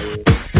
Bye.